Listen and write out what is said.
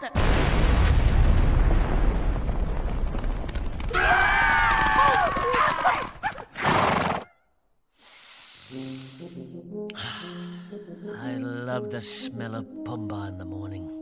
I love the smell of pumba in the morning.